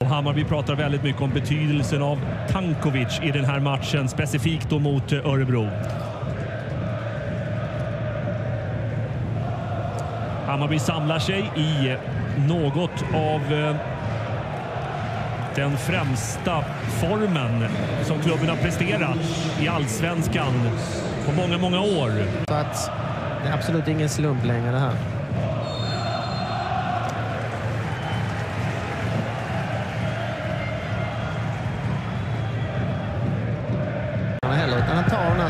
Och Hammarby pratar väldigt mycket om betydelsen av Tankovic i den här matchen, specifikt då mot eh, Örebro. Hammarby samlar sig i eh, något av eh, den främsta formen som klubben har presterat i allsvenskan på många, många år. Så att det är absolut ingen slump längre det här.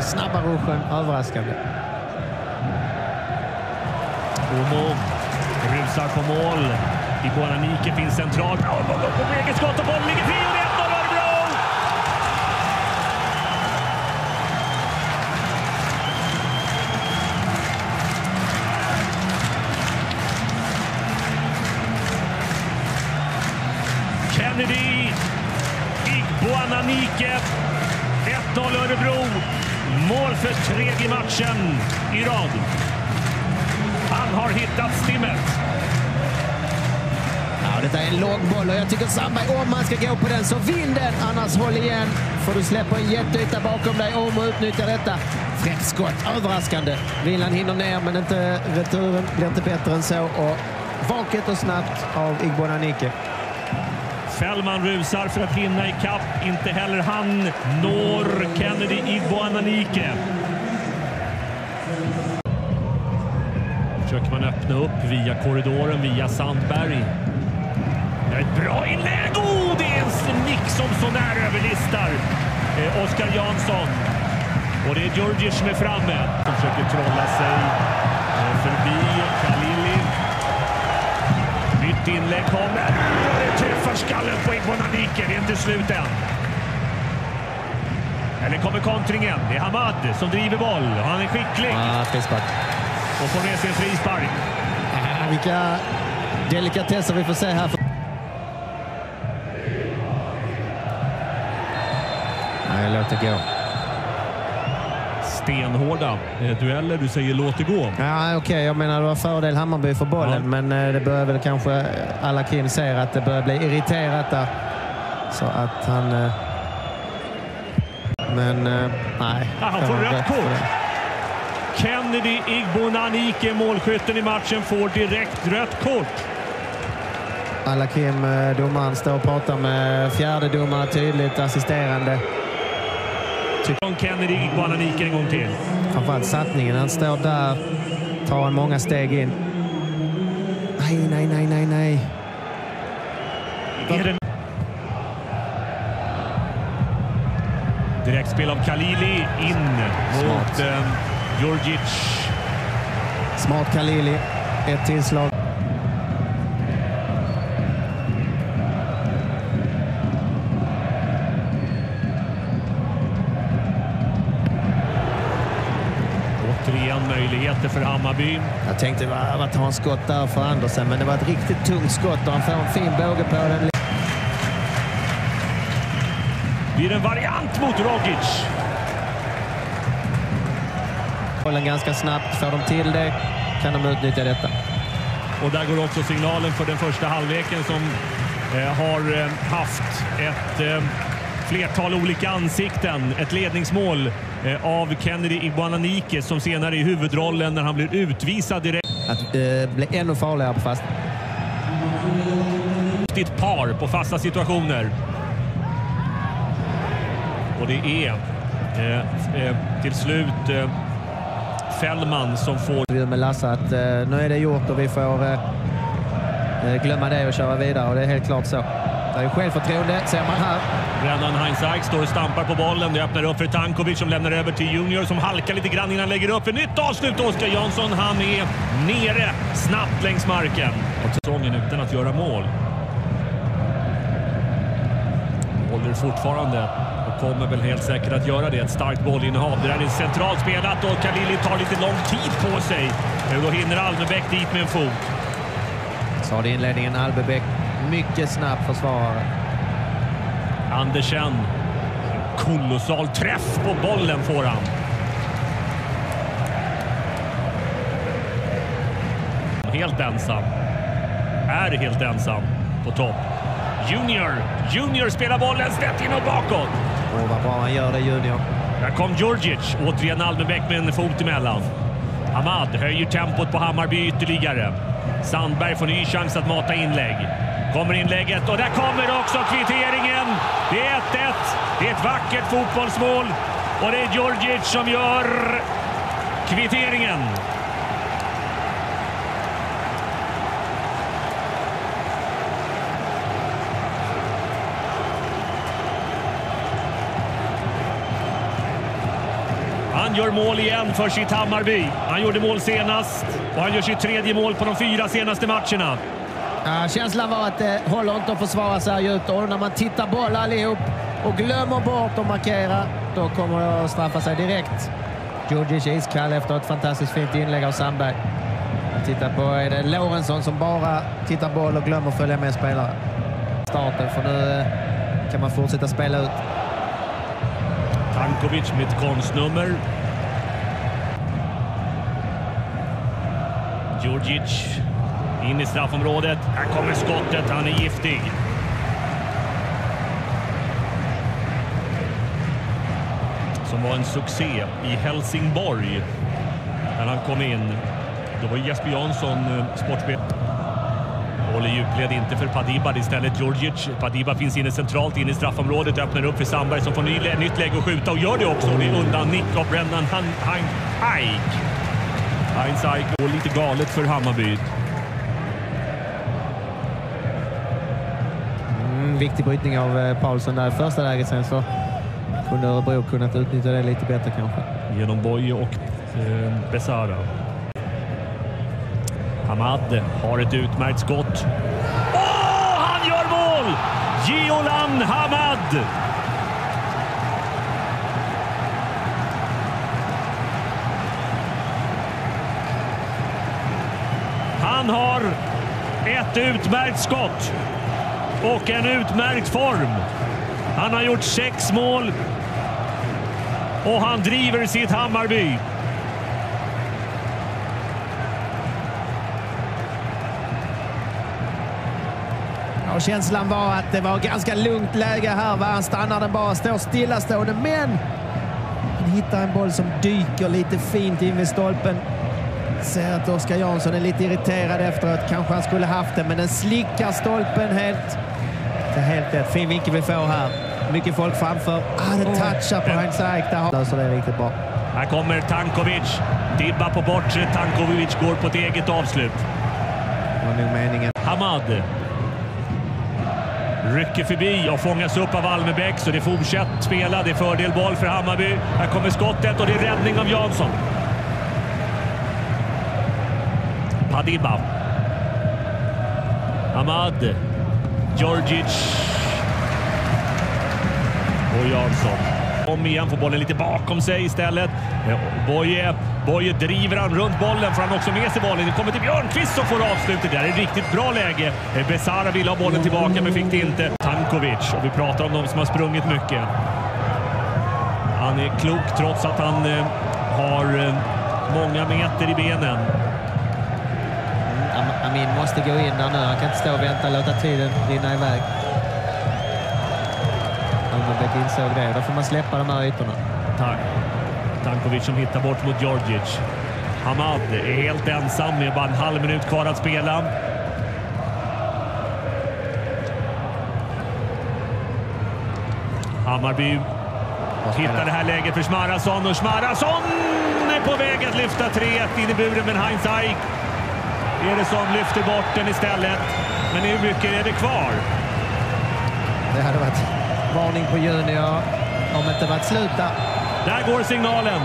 Snabba ruschen överraskande. Omo rusar på mål. Iguananike finns centralt. Ja, boll upp på eget skott och bollen ligger fri och det är 1-0 Örebro! Kennedy Iguananike 1-0 Örebro. Mål för tredje matchen i rad. Han har hittat stimmet. Ja, detta är en lång boll och jag tycker Sandberg, om man ska gå på den så vinn den. Annars håll igen, för du släpper en jätteyta bakom dig. Om och utnyttja detta. Fräckt skott, överraskande. Vilan hinner ner, men inte, returen blir inte bättre än så. Och vaket och snabbt av Igbonanike. Fällman rusar för att hinna ikapp. Inte heller han når Kennedy Iguananike. Försöker man öppna upp via korridoren, via Sandberg. Det är ett bra inlägg! Oh, det är en nick som sånär överlistar eh, Oskar Jansson. Och det är Djurdjic som är framme. Som försöker trolla sig eh, förbi Khalili. Nytt inlägg kommer. Skallen på Iguananike. Det är inte slut än. Eller kommer kontringen. Det är Hamad som driver boll. och Han är skicklig Ja, frispark. och får med sig en frispark. Ah, vilka delikatesser vi får se här. Nej, låt det gå. Stenhårda eh, dueller. Du säger låt det gå. Ja, Okej, jag menar det var fördel Hammarby för bollen, Ja. men eh, det börjar väl kanske... Alakin ser att det börjar bli irriterat där. Så att han... eh, Men eh, nej. Han får rött kort. Kennedy Igbonanike, målskytten i matchen, får direkt rött kort. Alakim, eh, domaren, står och pratar med fjärde domaren tydligt, assisterande. Från Kennedy Igbonanike en gång till. Framförallt satsningen. Han står där, tar han många steg in. Nej, nej, nej, nej, nej. Är det... Direktspel av Khalili in mot Smart. eh, Djurdjic. Smart Khalili. Ett tillslag. Återigen möjligheter för Hammarby. Jag tänkte vad tar han skott där för Andersen, men det var ett riktigt tungt skott och han får en fin båge på den. Blir en variant mot Rogic. Bollen ganska snabbt. Får de till det kan de utnyttja detta. Och där går också signalen för den första halvleken som eh, har eh, haft ett eh, flertal olika ansikten. Ett ledningsmål av Kennedy Iguananike som senare i huvudrollen när han blir utvisad direkt. Att eh, bli ännu farligare på fast. Ett par på fasta situationer. Och det är eh, eh, till slut eh, Fällman som får med Lasse att eh, nu är det gjort och vi får eh, eh, glömma det och köra vidare. Och det är helt klart så. Det är självförtroende, ser man här. Brennan Heinzak står och stampar på bollen. Det öppnar upp för Tankovic som lämnar över till Junior som halkar lite grann innan han lägger upp. Ett nytt avslut! Oskar Jansson, han är nere snabbt längs marken. Och säsongen utan att göra mål. Håller fortfarande och kommer väl helt säkert att göra det. Ett starkt bollinnehav. Det där är centralt spelat och Khalili tar lite lång tid på sig. Då hinner Almebäck dit med en fot. Sa det i inledningen, Albebäck. Mycket snabb försvarare. Andersen. Kolossal träff på bollen får han. Helt ensam. Är helt ensam på topp. Junior. Junior spelar bollen snett in och bakåt. Åh, vad bra han gör det, Junior. Där kom Djurdjic. Återigen Almenbäck med en fot emellan. Hamad höjer tempot på Hammarby ytterligare. Sandberg får ny chans att mata inlägg. Kommer inlägget och där kommer också kvitteringen. Det är 1-1. Det är ett vackert fotbollsmål och det är Djurdjic som gör kvitteringen. Han gör mål igen för sitt Hammarby. Han gjorde mål senast och han gör sitt tredje mål på de fyra senaste matcherna. Ja, känslan var att det håller inte att försvara sig här djupt och när man tittar boll allihop och glömmer bort att markera, då kommer det att straffa sig direkt. Djurdjic är iskall efter ett fantastiskt fint inlägg av Sandberg. Titta på, är det Lorentzon som bara tittar boll och glömmer följa med spelare? Starten, för nu eh, kan man fortsätta spela ut. Tankovic med ett konstnummer. Djurdjic in i straffområdet. Här kommer skottet. Han är giftig. Som var en succé i Helsingborg när han kom in. Då var Jesper Jansson eh, sportspelare. Håller djupled inte för Padiba, istället Djurdjic. Padiba finns inne centralt in i straffområdet, öppnar upp för Sandberg som får ny, nytt läge att skjuta och gör det också. Och det är undan nick av Brennan Haink. Heinz Eik går lite galet för Hammarby. Mm, viktig brytning av eh, Paulsson där första läget. Sen så kunde Örebro kunnat utnyttja det lite bättre kanske. Genom Boye och eh, Besara. Hamad har ett utmärkt skott. Åh, han gör mål! Giolan Hamad! Han har ett utmärkt skott och en utmärkt form. Han har gjort sex mål och han driver sitt Hammarby. Och känslan var att det var ganska lugnt läge här. Han stannar den bara, står stillastående, men han hittar en boll som dyker lite fint in vid stolpen. Ser att Oskar Jansson är lite irriterad efteråt. Kanske han skulle haft den, men den slickar stolpen helt. Det är helt rätt. Fin vinkel vi får här. Mycket folk framför. Ah, det touchar på Heinz Eik. Där löser det riktigt bra. Här kommer Tankovic. Dibba på bortre. Tankovic går på ett eget avslut. Det var nog meningen. Hamad. Rycker förbi och fångas upp av Almebäck, så det är fortsatt spela. Det är fördel boll för Hammarby. Här kommer skottet och det är räddning av Jansson. Padiba. Ahmad. Djordjic. Och Jansson. Om igen, får bollen lite bakom sig istället. Eh, Boye, Boye driver han runt bollen, får han också med sig bollen. Det kommer till Björnqvist som får avslutet. Det är ett riktigt bra läge. Eh, Besara ville ha bollen tillbaka, men fick det inte. Tankovic, och vi pratar om de som har sprungit mycket. Han är klok trots att han eh, har många meter i benen. Mm, Amin måste gå in där nu. Han kan inte stå och vänta och låta tiden rinna iväg. Almebäck insåg det. Då får man släppa de här ytorna. Tack. Tankovic som hittar bort mot Djordjic. Hamad är helt ensam med bara en halv minut kvar att spela. Hammarby hittar det här läget för Smarason och Smarason är på väg att lyfta 3-1 in i buren, men Heinz Eik är det som lyfter bort den istället. Men hur mycket är det kvar? Det hade varit varning på Junior om det inte varit slut där. Där går signalen.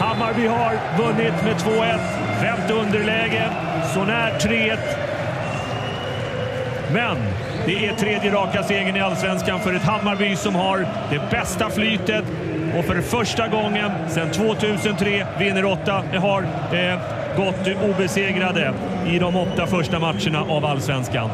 Hammarby har vunnit med 2-1. Femte underläge. Så när 3-1. Men det är tredje raka segern i Allsvenskan för ett Hammarby som har det bästa flytet och för första gången sedan 2003 vinner åtta. har eh, gått obesegrade i de åtta första matcherna av Allsvenskan.